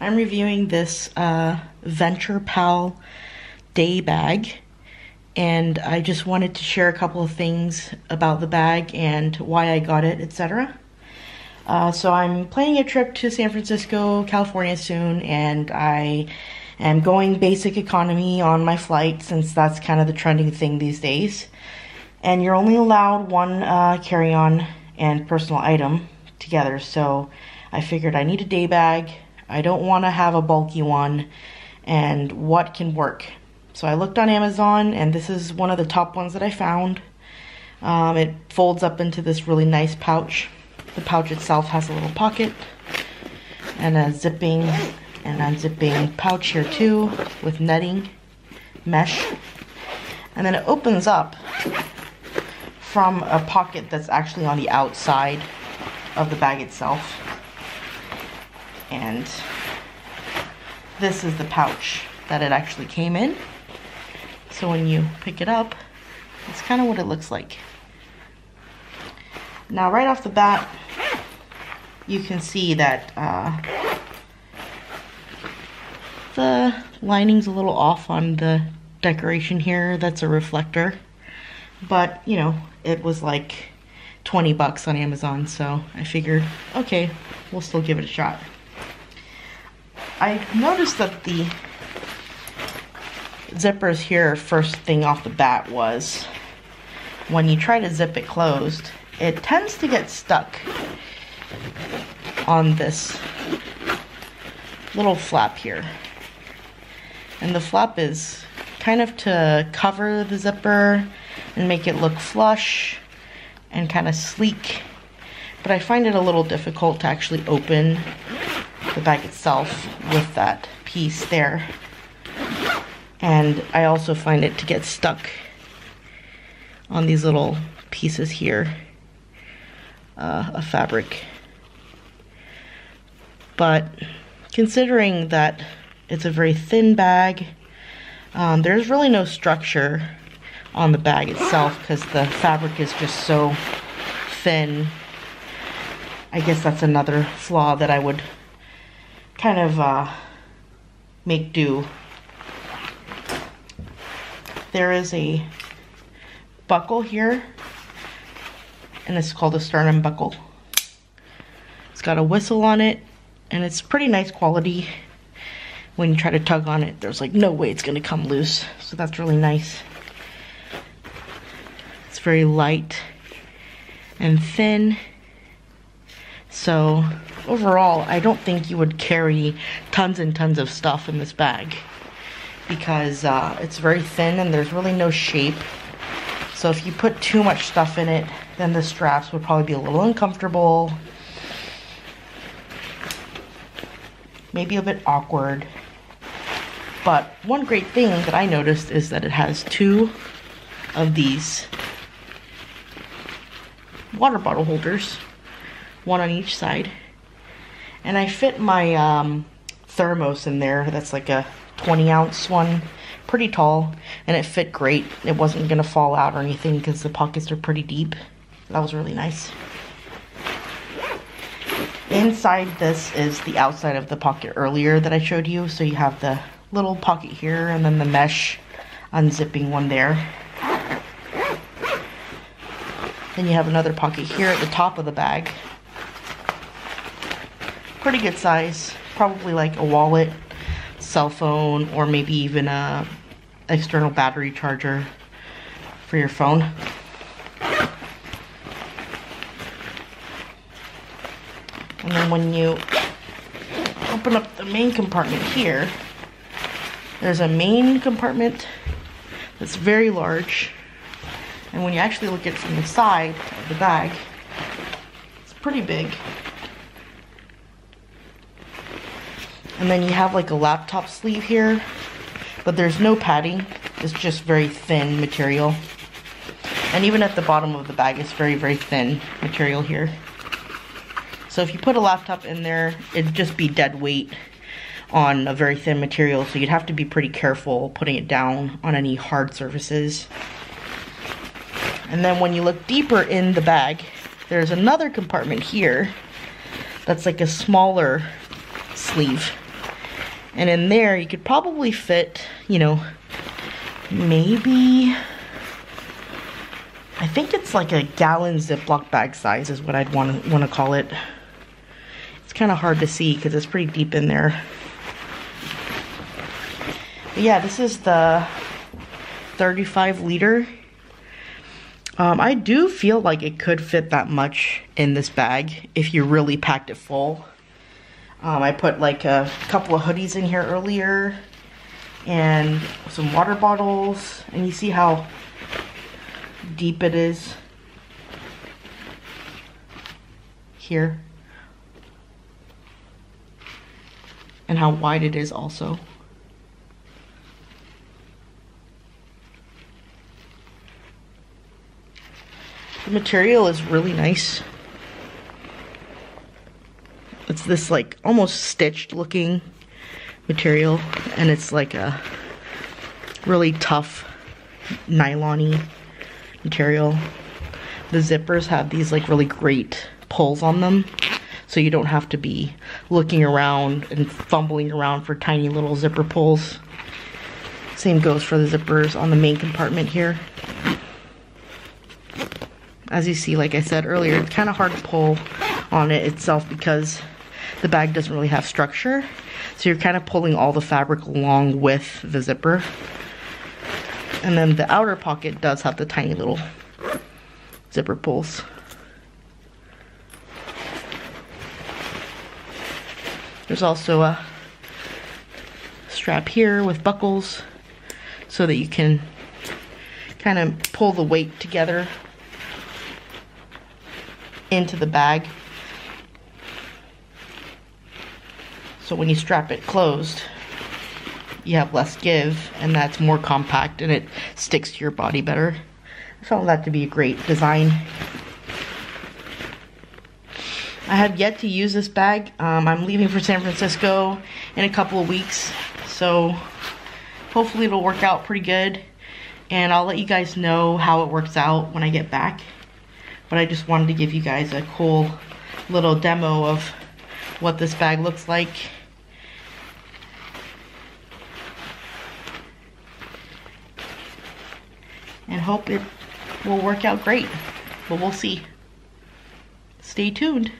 I'm reviewing this uh, Venture Pal day bag and I just wanted to share a couple of things about the bag and why I got it, etc. Uh, so I'm planning a trip to San Francisco, California soon, and I am going basic economy on my flight since that's kind of the trending thing these days. And you're only allowed one uh, carry-on and personal item together, so I figured I need a day bag. I don't want to have a bulky one, and what can work. So I looked on Amazon, and this is one of the top ones that I found. Um, it folds up into this really nice pouch. The pouch itself has a little pocket and a zipping and unzipping pouch here too with netting mesh. And then it opens up from a pocket that's actually on the outside of the bag itself. And this is the pouch that it actually came in. So when you pick it up, it's kind of what it looks like. Now right off the bat, you can see that uh, the lining's a little off on the decoration here. That's a reflector. But, you know, it was like 20 bucks on Amazon, so I figured, okay, we'll still give it a shot. I noticed that the zippers here, first thing off the bat was when you try to zip it closed, it tends to get stuck on this little flap here. And the flap is kind of to cover the zipper and make it look flush and kind of sleek. But I find it a little difficult to actually open the bag itself with that piece there. And I also find it to get stuck on these little pieces here uh, of fabric. But considering that it's a very thin bag, um, there's really no structure on the bag itself because the fabric is just so thin. I guess that's another flaw that I would kind of uh, make do. There is a buckle here and it's called a sternum buckle. It's got a whistle on it and it's pretty nice quality. When you try to tug on it, there's like no way it's gonna come loose. So that's really nice. It's very light and thin. So overall, I don't think you would carry tons and tons of stuff in this bag because uh, it's very thin and there's really no shape. So if you put too much stuff in it, then the straps would probably be a little uncomfortable. Maybe a bit awkward. But one great thing that I noticed is that it has two of these water bottle holders, one on each side. And I fit my um, thermos in there. That's like a 20 ounce one, pretty tall, and it fit great. It wasn't gonna fall out or anything because the pockets are pretty deep. That was really nice. Inside this is the outside of the pocket earlier that I showed you. So you have the little pocket here and then the mesh unzipping one there. Then you have another pocket here at the top of the bag. Pretty good size, probably like a wallet, cell phone, or maybe even a external battery charger for your phone. And then when you open up the main compartment here, there's a main compartment that's very large. And when you actually look at it from the side of the bag, it's pretty big. And then you have like a laptop sleeve here, but there's no padding. It's just very thin material. And even at the bottom of the bag, it's very, very thin material here. So if you put a laptop in there, it'd just be dead weight on a very thin material. So you'd have to be pretty careful putting it down on any hard surfaces. And then when you look deeper in the bag, there's another compartment here that's like a smaller sleeve. And in there, you could probably fit, you know, maybe, I think it's like a gallon Ziploc bag size is what I'd want to want to call it. It's kind of hard to see because it's pretty deep in there. But yeah, this is the 35 liter. Um, I do feel like it could fit that much in this bag if you really packed it full. Um, I put like a couple of hoodies in here earlier and some water bottles and you see how deep it is here and how wide it is also. The material is really nice. It's this like almost stitched looking material and it's like a really tough nylon material. The zippers have these like really great pulls on them so you don't have to be looking around and fumbling around for tiny little zipper pulls. Same goes for the zippers on the main compartment here. As you see, like I said earlier, it's kind of hard to pull on it itself because the bag doesn't really have structure. So you're kind of pulling all the fabric along with the zipper. And then the outer pocket does have the tiny little zipper pulls. There's also a strap here with buckles so that you can kind of pull the weight together into the bag. So when you strap it closed, you have less give and that's more compact and it sticks to your body better. I found that to be a great design. I have yet to use this bag. Um, I'm leaving for San Francisco in a couple of weeks, so hopefully it'll work out pretty good. And I'll let you guys know how it works out when I get back. But I just wanted to give you guys a cool little demo of what this bag looks like. And hope it will work out great. But we'll see. Stay tuned.